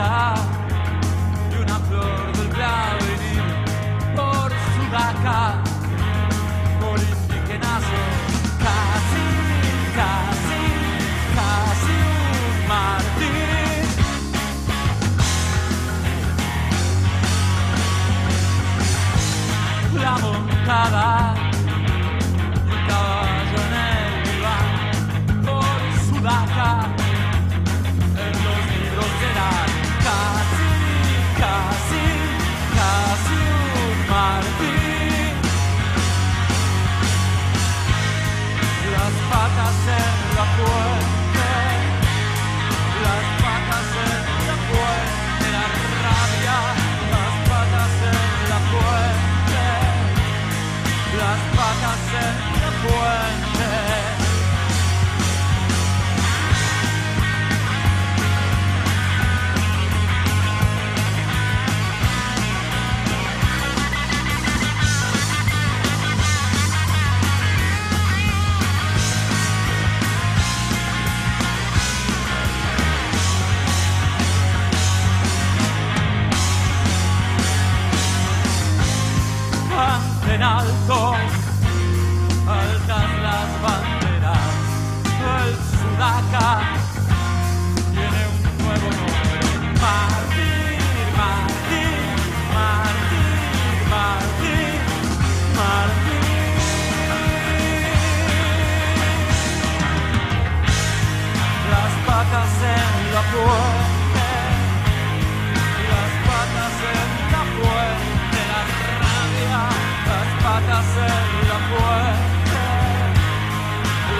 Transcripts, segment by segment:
y una flor del clavenir por Sudaca, por indígenas, casi, casi, casi un martín. La montada. las patas en la puerta. En alto, altas las banderas, el sudaca. Tiene un nuevo nombre, Martín, Martín, Martín, Martín, Martín. Las patas en la fuente, patas en la fuente,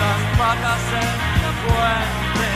las patas en la fuente.